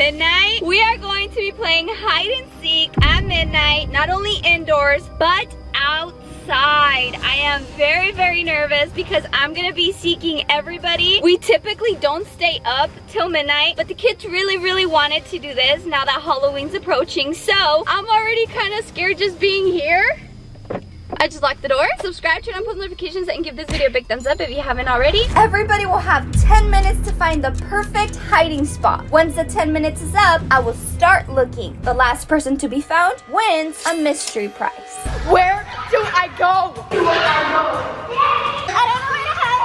midnight. We are going to be playing hide and seek at midnight, not only indoors, but outside. I am very, very nervous because I'm gonna be seeking everybody. We typically don't stay up till midnight, but the kids really, really wanted to do this now that Halloween's approaching. So I'm already kind of scared just being here. I just locked the door. Subscribe, turn on post notifications, and give this video a big thumbs up if you haven't already. Everybody will have 10 minutes to find the perfect hiding spot. Once the 10 minutes is up, I will start looking. The last person to be found wins a mystery prize. Where do I go? I don't know where to hide.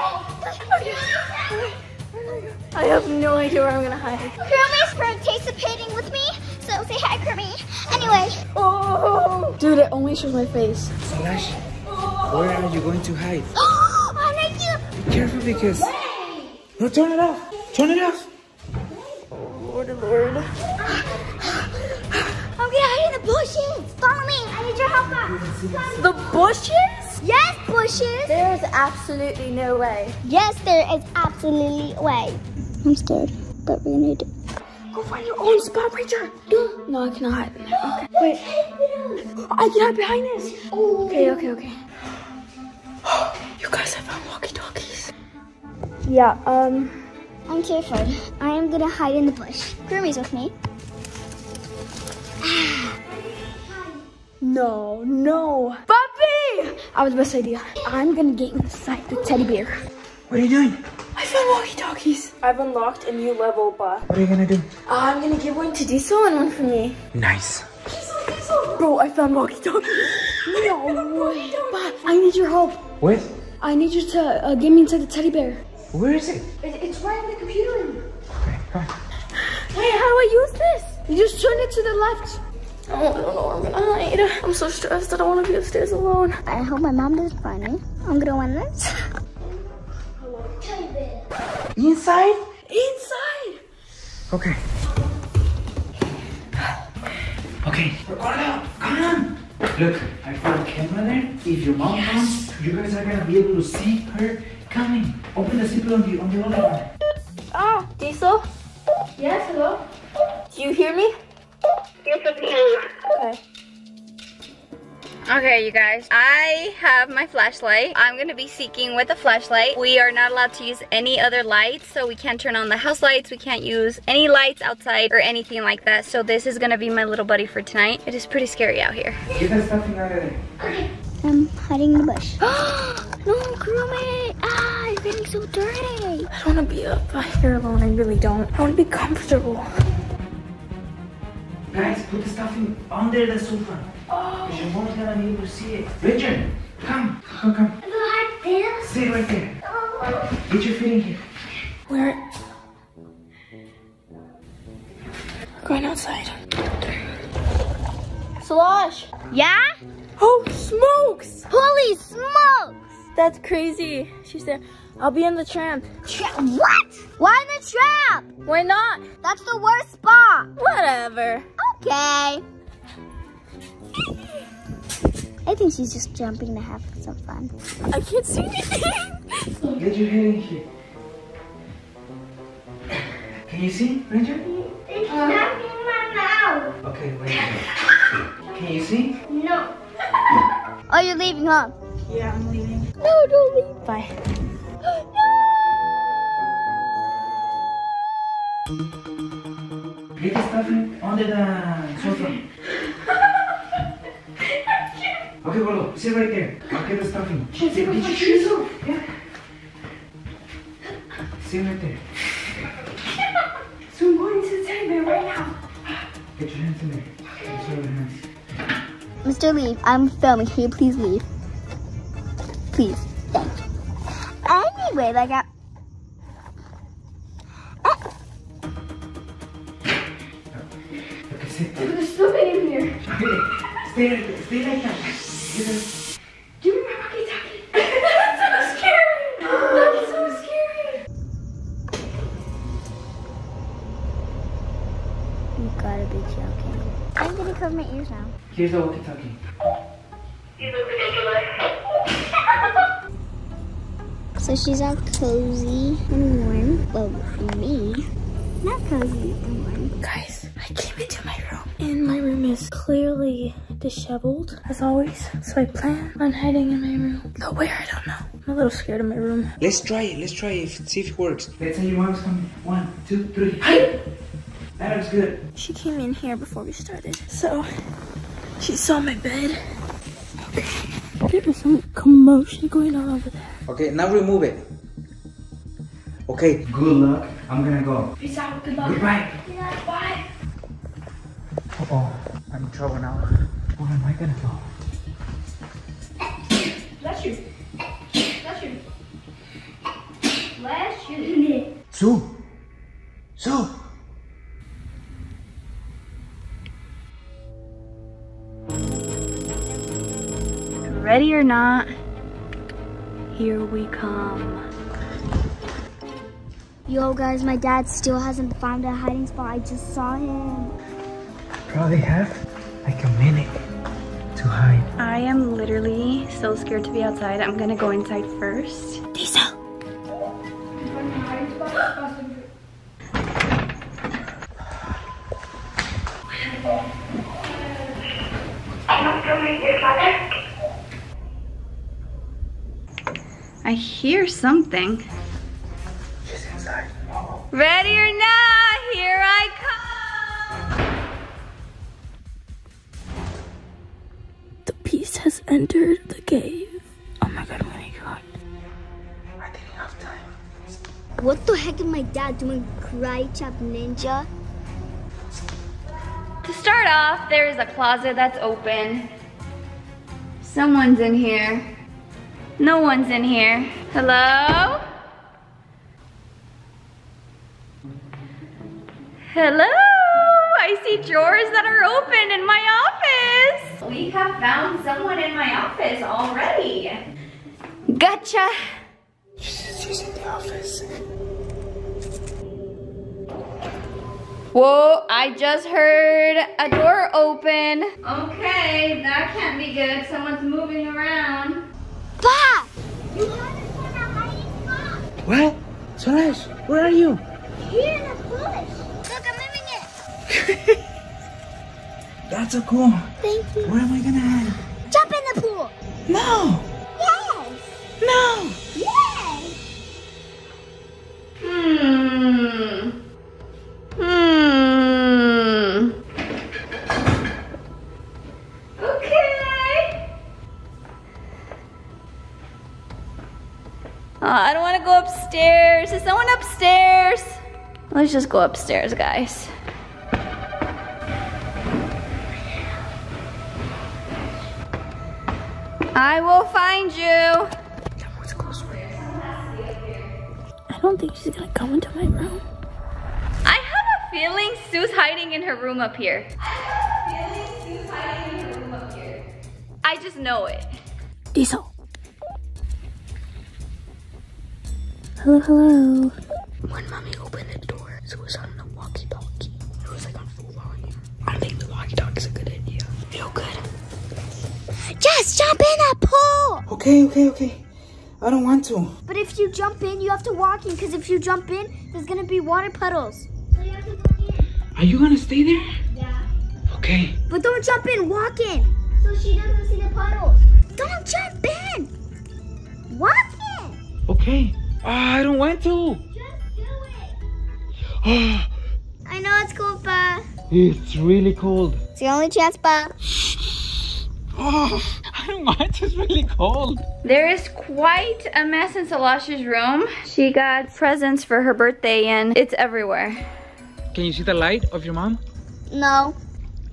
I have no idea where I'm gonna hide. Kermit's participating with me, so say hi, Kermit. Anyway, Oh, dude, it only shows my face. Slash, where are you going to hide? oh, thank you. Be careful because. No, turn it off. Turn it off. Oh, Lord, Lord. I'm gonna hide in the bushes. Follow me. I need your help. now. The bushes? Yes, bushes. There's absolutely no way. Yes, there is absolutely a way. I'm scared, but we're gonna do. Go find your own spot, Preacher. No, I cannot. Okay. Wait. I can hide behind this. Okay, okay, okay. You guys have found walkie-talkies. Yeah, um, I'm terrified. I am gonna hide in the bush. Kermit's with me. no, no. Puppy! I was the best idea. I'm gonna get inside the teddy bear. What are you doing? I found walkie-talkies. I've unlocked a new level, but What are you gonna do? I'm gonna give one to Diezel and one for me. Nice. Diezel, Diezel! Bro, I found walkie-talkies. No way. But I need your help. What? I need you to uh, get me inside the teddy bear. Where is it? It, it's right in the computer room. Okay, come on. Wait, how do I use this? You just turn it to the left. Oh, I don't know where I'm gonna hide. I'm so stressed. I don't want to be upstairs alone. I hope my mom doesn't find me. I'm gonna win this. Inside? Inside. Okay. Okay. We're. Come on. Look, I put a camera there. If your mom comes, you guys are gonna be able to see her coming. Open the zipper on the on the other one. Ah, Diezel. Yes, hello. Do you hear me? Yes, I can hear. Okay. Okay, you guys, I have my flashlight. I'm gonna be seeking with a flashlight. We are not allowed to use any other lights, so we can't turn on the house lights. We can't use any lights outside or anything like that. So this is gonna be my little buddy for tonight. It is pretty scary out here. Get that stuffing out of there. I'm hiding in the bush. no, Kermit! Ah, you're getting so dirty. I don't want to be up here alone. I really don't. I want to be comfortable. Guys, put the stuffing under the sofa. Oh. Your mom's gonna be able to see it. Richard, come, come, come. Like this? Stay right there. Oh. Get your feet in here. We're going outside. Slosh. Yeah? Oh, smokes. Holy smokes! That's crazy. She said, I'll be in the tramp. Tra- what? Why in the trap? Why not? That's the worst spot. Whatever. Okay. I think she's just jumping to have some fun. I can't see anything. Get your head in here. Can you see, Ranger? It's stuck in my mouth. Okay, wait. Can you see? No. oh, you're leaving, huh? Yeah, I'm leaving. No, don't leave. Bye. no! Get the stuffing under the uh, sofa. Okay, Bolo, sit right there. I'll get the stuffing. Sit, get your shoes off. Yeah. Sit right there. So I'm going to the teddy bear right now. Get your hands in there. Get your hands. Mr. Lee, I'm filming. Can you please leave? Please. Thank you. Anyway, like I... Okay, sit. There's nobody in here. Okay, stay right there. Stay like that. Get Give me my walkie-talkie. That's so scary. That's so scary. You gotta be joking. I'm gonna cover my ears now. Here's the walkie-talkie. So she's all cozy and warm. Well, for me. Not cozy. don't worry. Guys, I came into my room and my room is clearly disheveled as always. So I plan on hiding in my room. Go where? I don't know. I'm a little scared of my room. Let's try it. Let's try it. See if it works. Let's say your mom's coming. One, two, three. Hi. That looks good. She came in here before we started. So she saw my bed. Okay. There is some commotion going on over there. Okay, now remove it. Okay. Good luck. I'm gonna go. Peace out. Good luck. Goodbye. Bye. Uh oh, I'm in trouble now. Where am I gonna go? Bless you. Bless you. Bless you. Sue. Sue. Ready or not, here we come. Yo, guys, my dad still hasn't found a hiding spot. I just saw him. Probably have like a minute to. I am literally so scared to be outside. I'm gonna go inside first. Diezel. I hear something. She's inside. Ready or entered the cave. Oh my god, I'm gonna get caught. I didn't have time. What the heck is my dad doing? Karate chop ninja? To start off, there is a closet that's open. Someone's in here. No one's in here. Hello? Hello? I see drawers that are open in my office. We have found someone in my office already. Gotcha. She's, she's in the office. Whoa, I just heard a door open. Okay, that can't be good. Someone's moving around. Bah! What? Solage, where are you? Here in the bush. That's so cool. Thank you. Where am I gonna hide? Jump in the pool. No! Yes. No! Yes. Hmm. Hmm. Okay. Uh, I don't want to go upstairs. Is someone upstairs? Let's just go upstairs, guys. Will find you. Someone's close by. I don't think she's gonna come into my room. I have a feeling Sue's hiding in her room up here. I have a feeling Sue's hiding in her room up here. I just know it. Diezel. Hello, hello. When mommy opened the door, it was on the walkie-talkie. It was like on full volume. I don't think the walkie-talkie is a good idea. Feel good. Just jump in that pool. Okay, okay, okay. I don't want to. But if you jump in, you have to walk in because if you jump in, there's gonna be water puddles. So you have to walk in. Are you gonna stay there? Yeah. Okay. But don't jump in, walk in. So she doesn't see the puddles. Don't jump in. Walk in. Okay. Ah, I don't want to. Just do it. Ah, I know it's cool, Pa. it's really cold. It's the only chance, Pa. Oh, I don't want. It's really cold. There is quite a mess in Solage's room. She got presents for her birthday and it's everywhere. Can you see the light of your mom? No.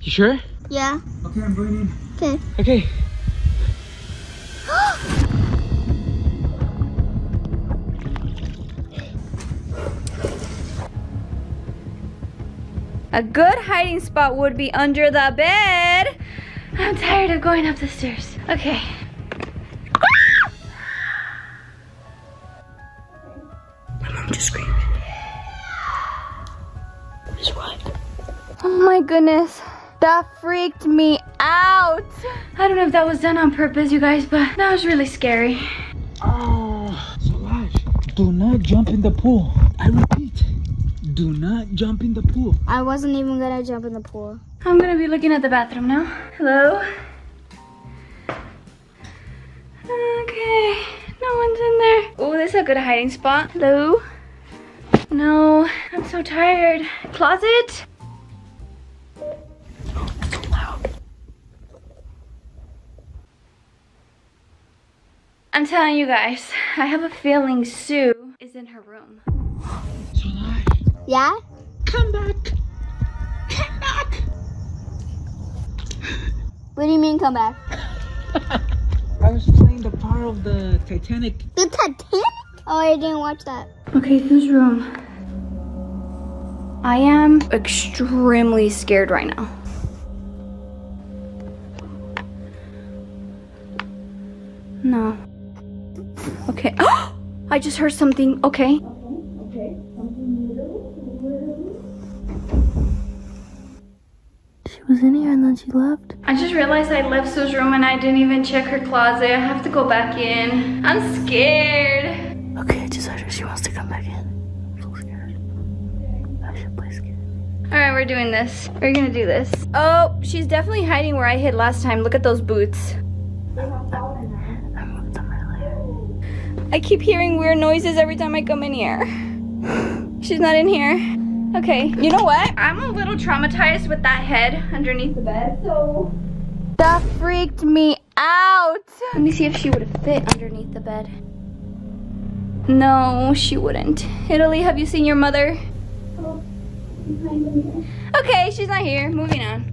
You sure? Yeah. Okay, I'm going in. Okay. Okay. A good hiding spot would be under the bed. I'm tired of going up the stairs. Okay. My mom just screamed. What is what? Oh my goodness. That freaked me out. I don't know if that was done on purpose, you guys, but that was really scary. Oh, Solage, do not jump in the pool. I repeat, Do not jump in the pool. I wasn't even gonna jump in the pool. I'm gonna be looking at the bathroom now. Hello? Okay, no one's in there. Oh, this is a good hiding spot. Hello? No, I'm so tired. Closet? I'm telling you guys, I have a feeling Sue is in her room. Solage, Yeah? come back. Come back. What do you mean come back? I was playing the part of the Titanic. The Titanic? Oh, I didn't watch that. Okay, whose room? I am extremely scared right now. No. Okay. I just heard something. Okay. She was in here and then she left. I just realized I left Sue's room and I didn't even check her closet. I have to go back in. I'm scared. Okay, I just heard her. She wants to come back in. I'm so scared. I should play scared. All right, we're doing this. We're gonna do this. Oh, she's definitely hiding where I hid last time. Look at those boots. I moved them earlier. I keep hearing weird noises every time I come in here. She's not in here. Okay, you know what? I'm a little traumatized with that head underneath the bed, so. That freaked me out. Let me see if she would fit underneath the bed. No, she wouldn't. Italy, have you seen your mother? Okay, she's not here. Moving on.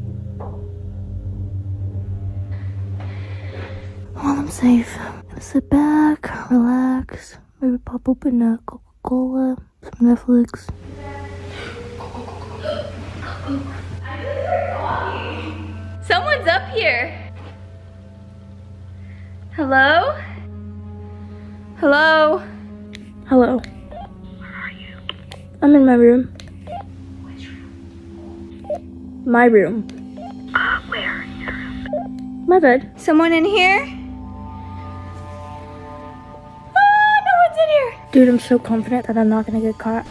Well, I'm safe. I'm gonna sit back, relax, maybe pop open a Coca-Cola, some Netflix. Someone's up here. Hello? Hello? Hello. Where are you? I'm in my room. Which room? My room. Uh, where? Your room? My bed. Someone in here? Oh, no one's in here. Dude, I'm so confident that I'm not gonna get caught.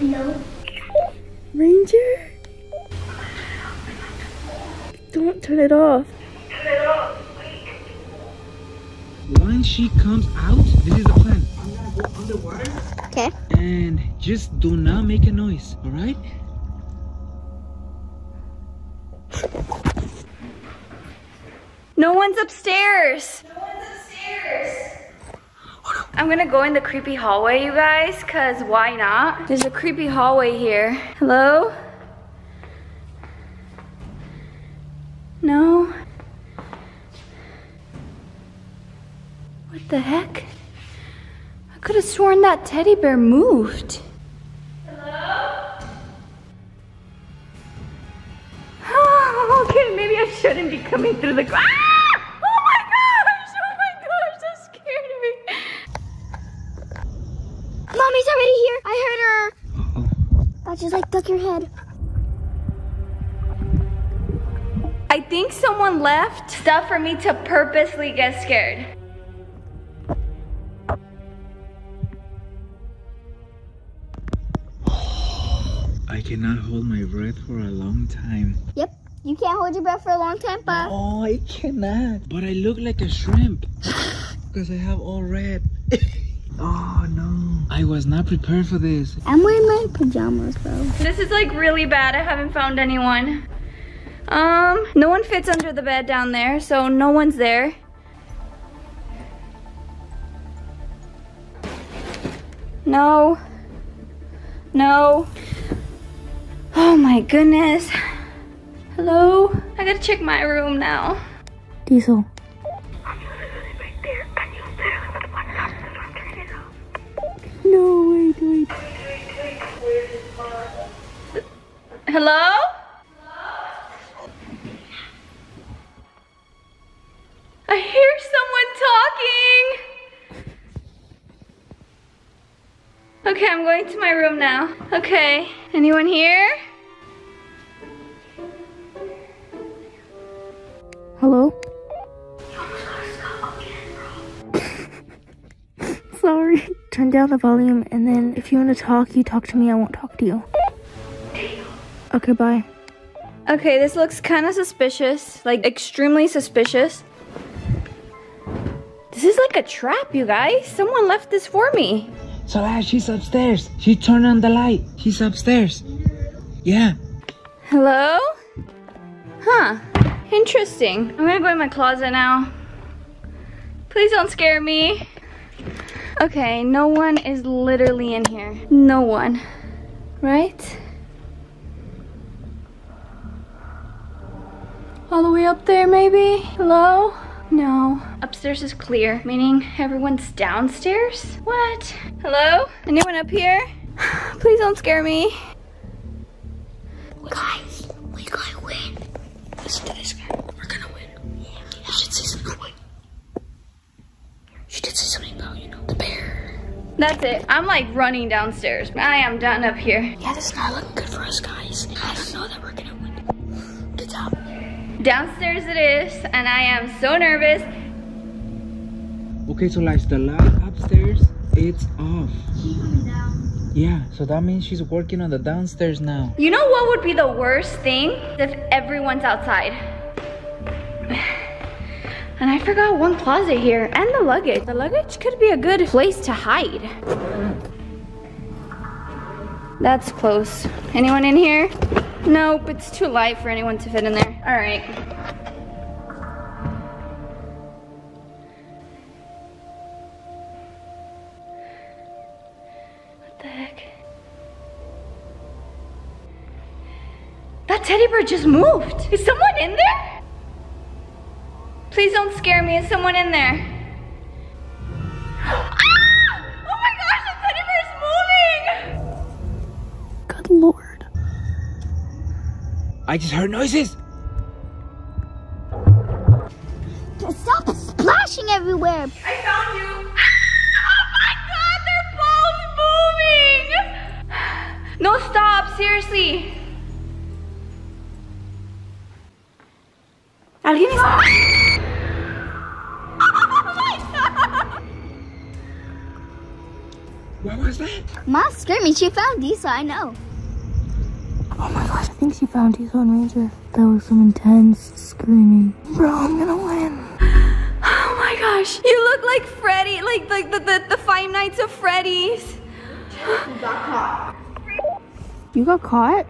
No. Ranger? Don't turn it off. Once she comes out, this is the plan. I'm gonna go underwater Okay. and just do not make a noise, all right? No one's upstairs. No one's upstairs. I'm gonna go in the creepy hallway, you guys, cause why not? There's a creepy hallway here. Hello? No? What the heck? I could have sworn that teddy bear moved. Hello? Oh, okay, maybe I shouldn't be coming through the. Left stuff for me to purposely get scared. I cannot hold my breath for a long time. Yep. You can't hold your breath for a long time, Pa. Oh, I cannot. But I look like a shrimp because I have all red. oh no. I was not prepared for this. I'm wearing my pajamas, bro. This is like really bad. I haven't found anyone. Um, no one fits under the bed down there, so no one's there. No. No. Oh my goodness. Hello? I gotta check my room now. Diezel. No, wait, wait. Hello? I hear someone talking. Okay, I'm going to my room now. Okay, anyone here? Hello? Sorry. turn down the volume, and then if you want to talk, you talk to me. I won't talk to you. Okay, bye. Okay, this looks kind of suspicious, like extremely suspicious. This is like a trap, you guys. Someone left this for me. Solage, ah, she's upstairs. She turned on the light. She's upstairs. Yeah. Hello? Huh. Interesting. I'm gonna go in my closet now. Please don't scare me. Okay, no one is literally in here. No one. Right? All the way up there, maybe? Hello? No. Upstairs is clear, meaning everyone's downstairs? What? Hello? Anyone up here? Please don't scare me. Guys, we gotta win. Listen to this guy. We're gonna win. Yeah. You should say something. Wait. She did say something about, you know, the bear. That's it. I'm like running downstairs. I am done up here. Yeah, this is not looking good Downstairs it is, and I am so nervous. Okay, Solage, the light upstairs, it's off. Yeah, so that means she's working on the downstairs now. You know what would be the worst thing? If everyone's outside. And I forgot one closet here and the luggage. The luggage could be a good place to hide. That's close. Anyone in here? Nope, it's too light for anyone to fit in there. All right. What the heck? That teddy bear just moved. Is someone in there? Please don't scare me. Is someone in there? I just heard noises. Stop splashing everywhere. I found you. Ah! Oh my god, they're both moving! No, stop, seriously. Alguien está... Oh my god! What was that? Mom screaming. She found Lisa, I know. Oh my gosh, I think she found Diezel and Ranger. That was some intense screaming. Bro, I'm gonna win. Oh my gosh, you look like Freddy, like like the, the, the Five Nights of Freddy's. You got caught?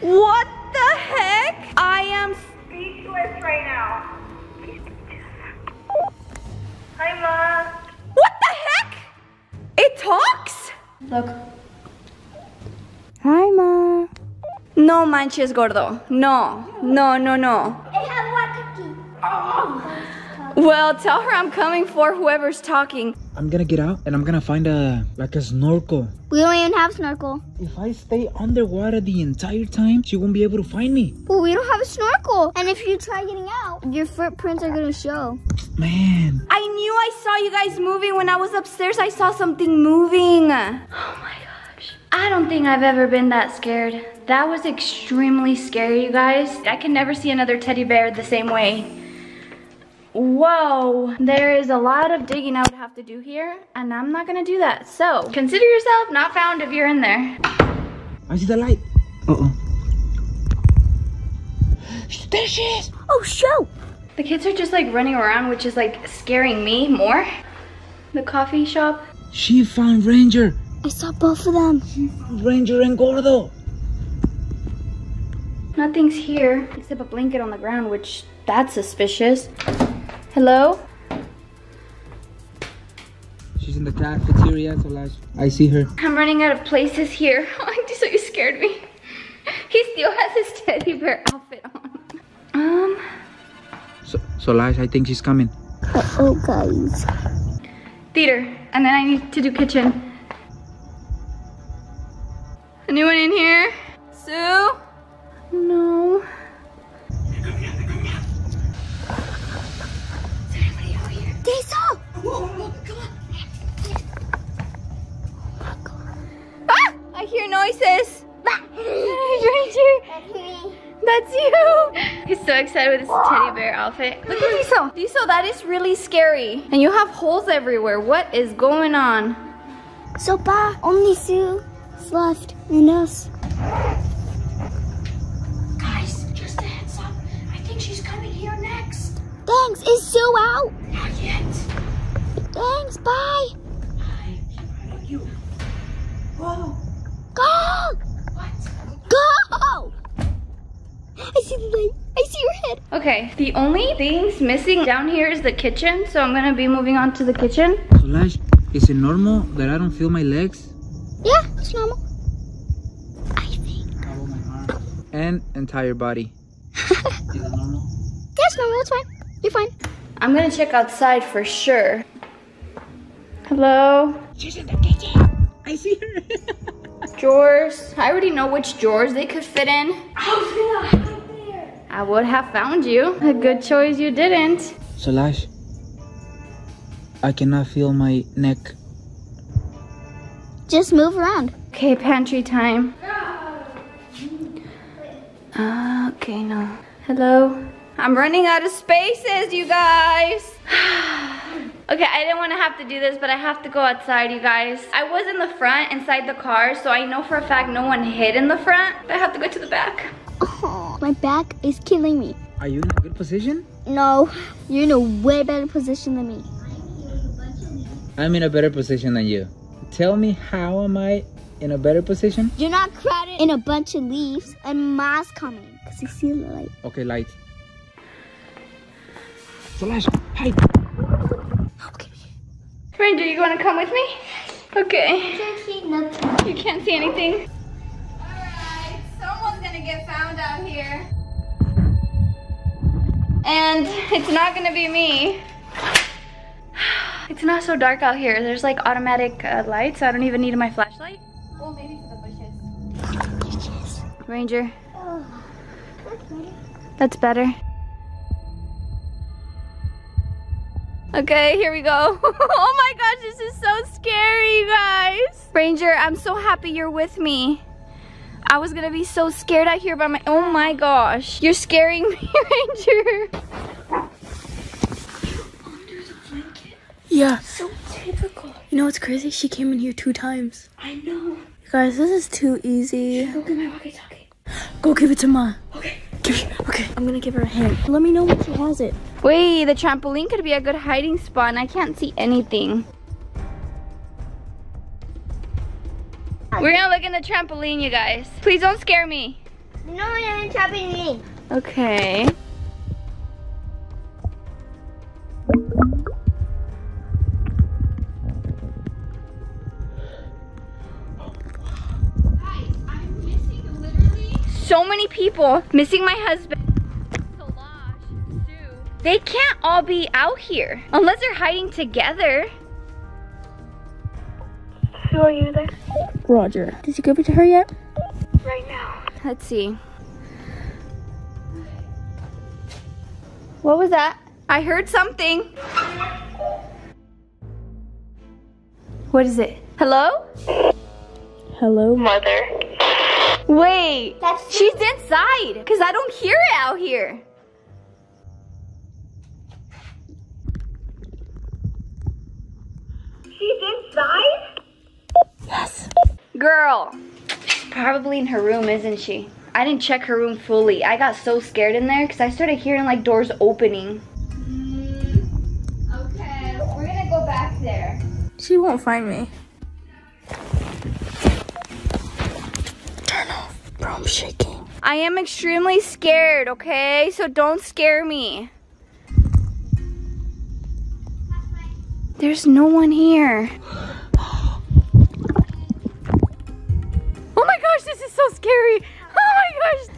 What the heck? I am speechless right now. Hi, Ma. What the heck? It talks? Look. Hi, Ma. No manches, gordo. No, no, no, no. Well, tell her I'm coming for whoever's talking. I'm gonna get out and I'm gonna find a like a snorkel. We don't even have snorkel. If I stay underwater the entire time, she won't be able to find me. Well, we don't have a snorkel. And if you try getting out, your footprints are gonna show. Man. I knew I saw you guys moving when I was upstairs. I saw something moving. Oh my gosh. I don't think I've ever been that scared. That was extremely scary, you guys. I can never see another teddy bear the same way. Whoa, there is a lot of digging I would have to do here, and I'm not gonna do that. So, consider yourself not found if you're in there. I see the light. Uh-oh. There she is. Oh, show! The kids are just like running around, which is like scaring me more. The coffee shop. She found Ranger. I saw both of them. Ranger and Gordo. Nothing's here except a blanket on the ground, which that's suspicious. Hello? She's in the cafeteria, so last I see her. I'm running out of places here. So you scared me. He still has his teddy bear outfit on. Um, So, Solage, I think she's coming. oh, guys. theater, and then I need to do kitchen. Anyone in here? Sue? No. Diezel! Ah! I hear noises. Ranger, that's you. He's so excited with his teddy bear outfit. Look at Diezel. Diezel, that is really scary. And you have holes everywhere. What is going on? So bye. Only Sue is left and us. Guys, just a heads up. I think she's coming here next. Thanks. Is Sue out? Not yet. Thanks. Bye. Hi, how are you? Whoa. Go. What? Go. I see the light. I see your head. Okay, the only things missing down here is the kitchen, so I'm gonna be moving on to the kitchen. Solage, is it normal that I don't feel my legs? Yeah, it's normal. I think. How about my arm? And entire body. is it normal? That's normal. It's fine. You're fine. I'm gonna check outside for sure. Hello? She's in the kitchen. I see her. Drawers. I already know which drawers they could fit in. I was gonna hide there. I would have found you. A good choice you didn't. Solage, I cannot feel my neck. Just move around. Okay, pantry time. Uh, okay, no. Hello? I'm running out of spaces, you guys. okay, I didn't want to have to do this, but I have to go outside, you guys. I was in the front, inside the car, so I know for a fact no one hid in the front. But I have to go to the back. Oh, my back is killing me. Are you in a good position? No, you're in a way better position than me. I'm in a better position than you. Tell me how am I in a better position? You're not crowded in a bunch of leaves and moss coming. Cause you see the light. Okay, light. Solage, hi. Okay. Ranger, you want to come with me? Okay. You can't see anything. Alright, someone's gonna get found out here. And it's not gonna be me. It's not so dark out here. There's like automatic uh, lights. So I don't even need my flashlight. Well, maybe for the bushes. Ranger, that's better. Okay, here we go. oh my gosh, this is so scary, you guys. Ranger, I'm so happy you're with me. I was gonna be so scared out here by my, oh my gosh. You're scaring me, Ranger. Yeah. So typical. You know what's crazy? She came in here two times. I know. You guys, this is too easy. Go get my walkie-talkie. Go give it to Ma. Okay. Give. Okay. I'm gonna give her a hand. Let me know when she has it. Wait, the trampoline could be a good hiding spot and I can't see anything. We're gonna look in the trampoline, you guys. Please don't scare me. No, you're trapping me. Okay. So many people missing my husband. Solage, Sue. They can't all be out here unless they're hiding together. Who are you there? Roger. Did you give it to her yet? Right now. Let's see. What was that? I heard something. What is it? Hello? Hello? Wait, she's inside because I don't hear it out here. She's inside? Yes. Girl, she's probably in her room, isn't she? I didn't check her room fully. I got so scared in there because I started hearing like doors opening. Mm, okay, we're gonna go back there. She won't find me. Bro, I'm shaking. I am extremely scared, okay? So don't scare me. There's no one here. Oh my gosh, this is so scary. Oh my gosh.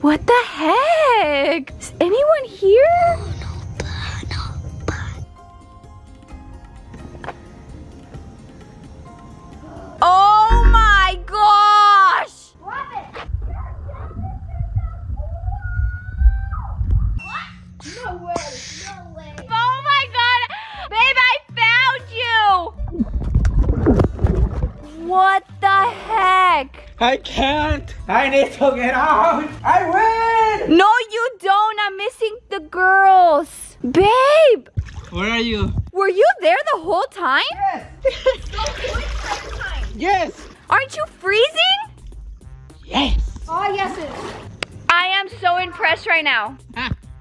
What the heck? Is anyone here? Can't. I need to get out. I win. No, you don't. I'm missing the girls. Babe! Where are you? Were you there the whole time? Yes. yes. Aren't you freezing? Yes. Oh, yes. I am so impressed right now.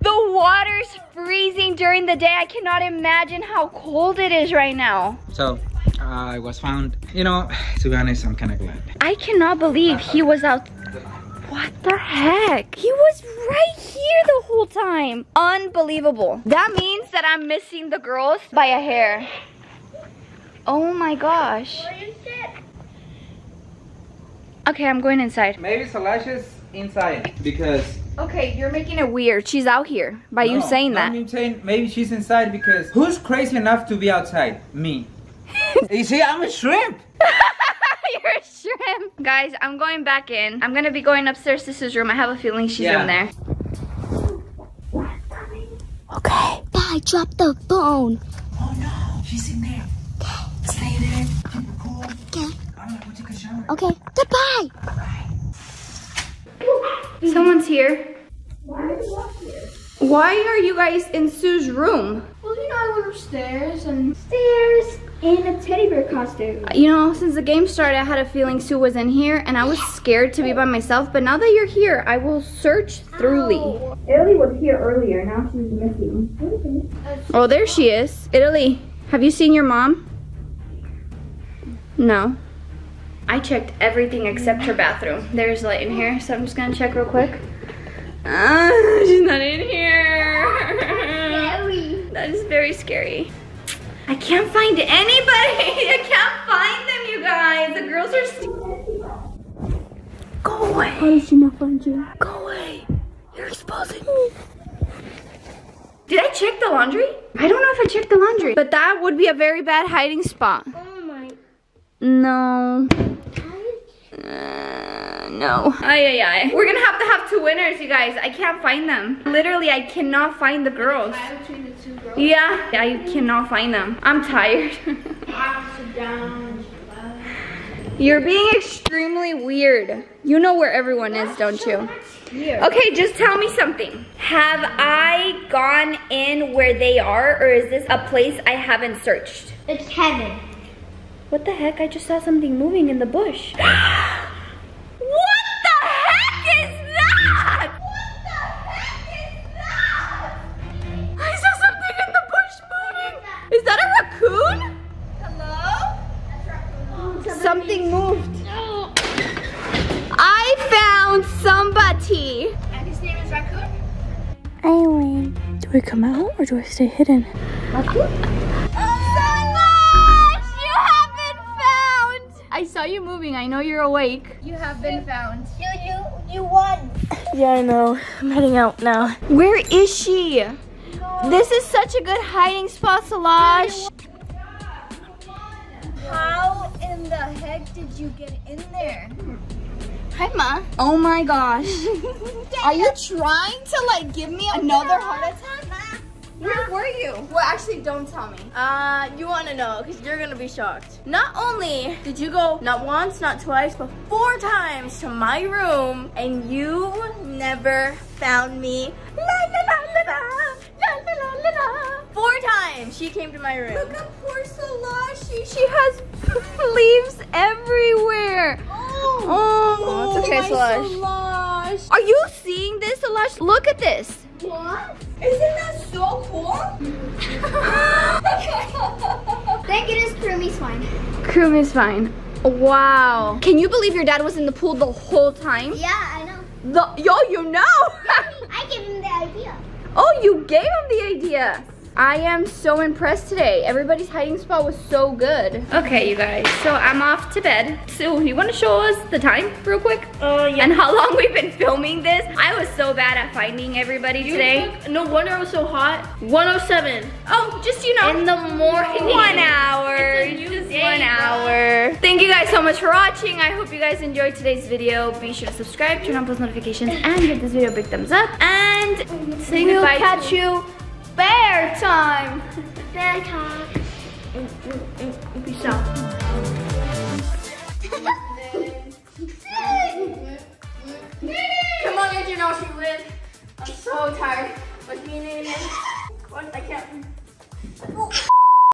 The water's freezing during the day. I cannot imagine how cold it is right now. So, I was found. You know, to be honest, I'm kind of glad. I cannot believe he was out. What the heck? He was right here the whole time. Unbelievable. That means that I'm missing the girls by a hair. Oh my gosh. Okay, I'm going inside. Maybe is inside because. Okay, you're making it weird. She's out here by you saying that. I'm saying maybe she's inside because who's crazy enough to be outside? Me. You see, I'm a shrimp. You're a shrimp. Guys, I'm going back in. I'm gonna be going upstairs to Sue's room. I have a feeling she's Yeah. in there. Okay. Bye, drop the phone. Oh no, she's in there. Stay there. Keep it cool. Okay. I'm gonna go take a shower. Okay. Goodbye. Bye. Someone's here. Why are you guys in Sue's room? Well, you know, I went upstairs and stairs in a teddy bear costume. You know, since the game started, I had a feeling Sue was in here, and I was scared to be by myself. But now that you're here, I will search thoroughly. Italy was here earlier. Now she's missing. Oh, there she is. Italy, have you seen your mom? No. I checked everything except her bathroom. There's light in here, so I'm just gonna check real quick. Ah, she's not in here. That is very scary. I can't find anybody. I can't find them, you guys. The girls are. St- Go away. How did she not find you? Go away. You're exposing me. Did I check the laundry? I don't know if I checked the laundry, but that would be a very bad hiding spot. Oh my. No. Uh, no. Ay, ay, ay. We're gonna have to have two winners, you guys. I can't find them. Literally, I cannot find the girls. Between the two girls. Yeah, I cannot find them. I'm tired. Up, sit down. You're being extremely weird. You know where everyone is, don't you? Yeah. Okay, just tell me something. Have I gone in where they are, or is this a place I haven't searched? It's heaven. What the heck? I just saw something moving in the bush. I win. Do I come out or do I stay hidden? Solage, you have been found. I saw you moving. I know you're awake. You have been found. You, you, you won. Yeah, I know. I'm heading out now. Where is she? This is such a good hiding spot, Solage. How in the heck did you get in there? Hi, Ma. Oh my gosh. Are you trying to like give me another heart attack? Where were you? Well, actually, don't tell me. Uh, you want to know because you're gonna be shocked. Not only did you go not once, not twice, but four times to my room, and you never found me. La la la Four times she came to my room. Look at poor Solage. She, she has leaves everywhere. Oh. Oh, oh, it's okay, my Solage. Solage. Are you seeing this, Solage? Look at this. What? Isn't that so cool? Thank goodness Krumi's fine. Crew is fine. Wow. Can you believe your dad was in the pool the whole time? Yeah, I know. The, yo, you know. I gave him the idea. Oh, you gave him the idea. I am so impressed today. Everybody's hiding spot was so good. Okay, you guys. So I'm off to bed. So you want to show us the time real quick? Oh yeah. And how long we've been filming this? I was so bad at finding everybody today. No wonder it was so hot. 107 Oh, just you know. in the morning. One hour. It's a new Just day, one bro. hour. Thank you guys so much for watching. I hope you guys enjoyed today's video. Be sure to subscribe, turn on post notifications, and give this video a big thumbs up. And say We'll goodbye. catch to- you Spare time. Spare time. Peace out. Come on, did you know she wins? I'm so tired. What's me and Aiden, I can't.